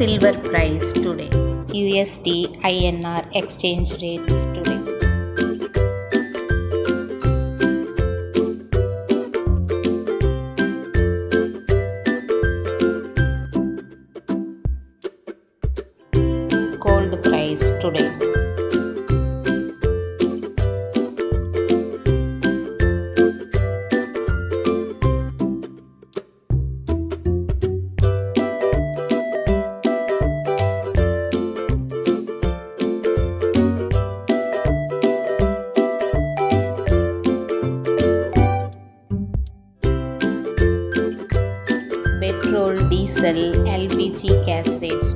Silver price today. USD INR exchange rates today. Gold price today. petrol, diesel, LPG gas rates